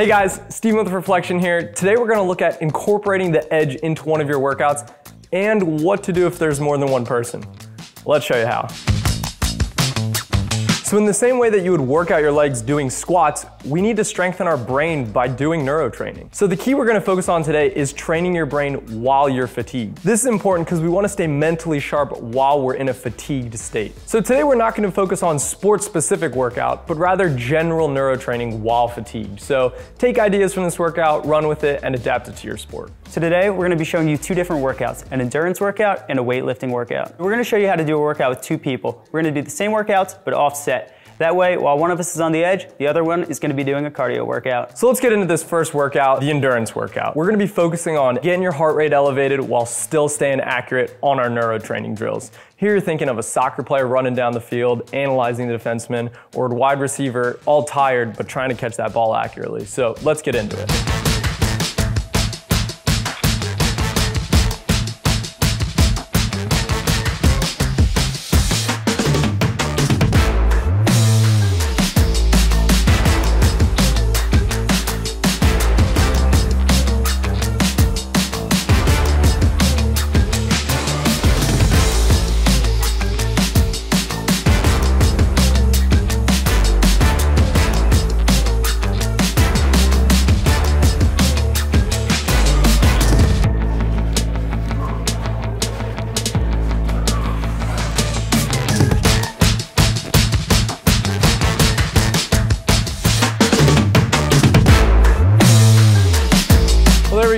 Hey guys, Steven with Reflexion here. Today we're gonna look at incorporating the edge into one of your workouts and what to do if there's more than one person. Let's show you how. So in the same way that you would work out your legs doing squats, we need to strengthen our brain by doing neurotraining. So the key we're gonna focus on today is training your brain while you're fatigued. This is important because we wanna stay mentally sharp while we're in a fatigued state. So today we're not gonna focus on sport-specific workout, but rather general neurotraining while fatigued. So take ideas from this workout, run with it, and adapt it to your sport. So today we're gonna be showing you two different workouts, an endurance workout and a weightlifting workout. We're gonna show you how to do a workout with two people. We're gonna do the same workouts, but offset. That way, while one of us is on the edge, the other one is gonna be doing a cardio workout. So let's get into this first workout, the endurance workout. We're gonna be focusing on getting your heart rate elevated while still staying accurate on our neuro training drills. Here you're thinking of a soccer player running down the field, analyzing the defenseman, or a wide receiver all tired but trying to catch that ball accurately. So let's get into it.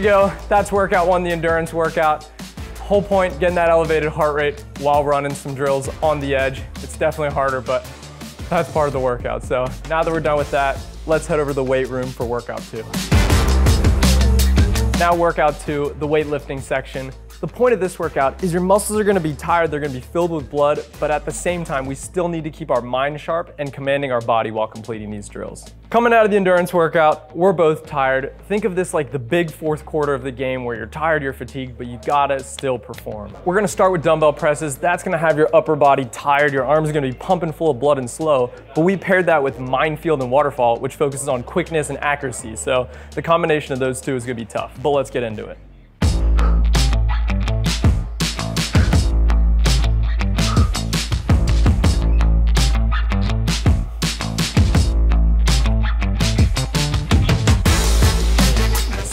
Go. That's workout one, the endurance workout. Whole point, getting that elevated heart rate while running some drills on the edge. It's definitely harder, but that's part of the workout. So now that we're done with that, let's head over to the weight room for workout two. Now workout two, the weightlifting section. The point of this workout is your muscles are gonna be tired, they're gonna be filled with blood, but at the same time, we still need to keep our mind sharp and commanding our body while completing these drills. Coming out of the endurance workout, we're both tired. Think of this like the big fourth quarter of the game where you're tired, you're fatigued, but you gotta still perform. We're gonna start with dumbbell presses. That's gonna have your upper body tired, your arms are gonna be pumping full of blood and slow, but we paired that with minefield and waterfall, which focuses on quickness and accuracy. So the combination of those two is gonna be tough, but let's get into it.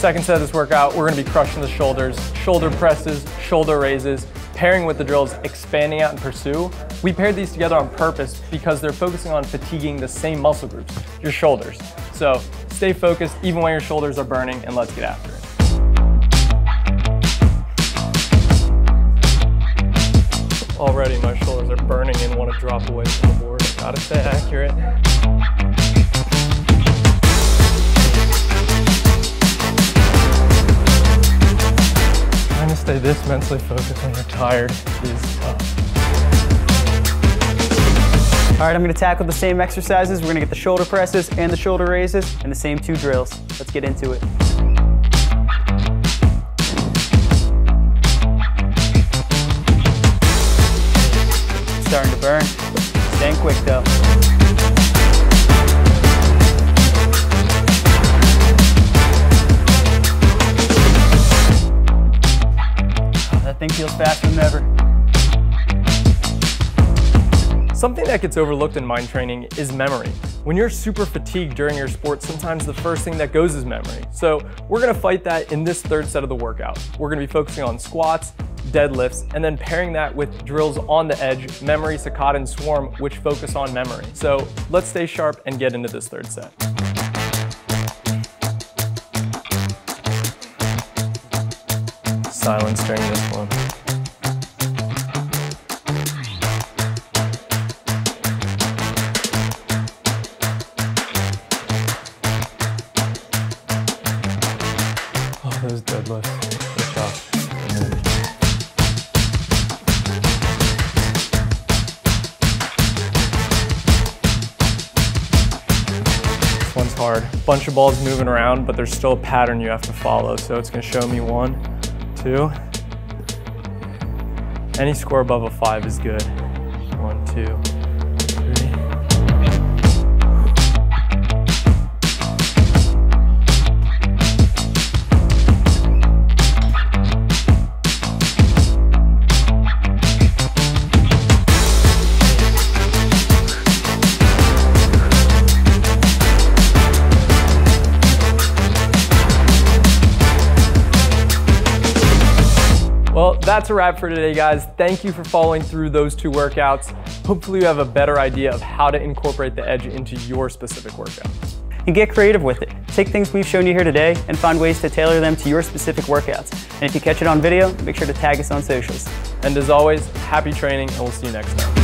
Second set of this workout, we're gonna be crushing the shoulders, shoulder presses, shoulder raises, pairing with the drills expanding out and pursue. We paired these together on purpose because they're focusing on fatiguing the same muscle groups, your shoulders. So stay focused even when your shoulders are burning and let's get after it. Already my shoulders are burning and want to drop away from the board. Gotta stay accurate. This mentally focused when you're tired is tough. All right, I'm gonna tackle the same exercises. We're gonna get the shoulder presses and the shoulder raises and the same two drills. Let's get into it. Starting to burn. Staying quick though. Thing feels faster than ever. Something that gets overlooked in mind training is memory. When you're super fatigued during your sport, sometimes the first thing that goes is memory. So we're gonna fight that in this third set of the workout. We're gonna be focusing on squats, deadlifts, and then pairing that with drills on the edge, memory, saccade, and swarm, which focus on memory. So let's stay sharp and get into this third set. Silence during this one. Oh, those deadlifts. Good. This one's hard. Bunch of balls moving around, but there's still a pattern you have to follow. So it's gonna show me one, two. Any score above a five is good. One, two, that's a wrap for today, guys. Thank you for following through those two workouts. Hopefully you have a better idea of how to incorporate the edge into your specific workout. And get creative with it. Take things we've shown you here today and find ways to tailor them to your specific workouts. And if you catch it on video, make sure to tag us on socials. And as always, happy training and we'll see you next time.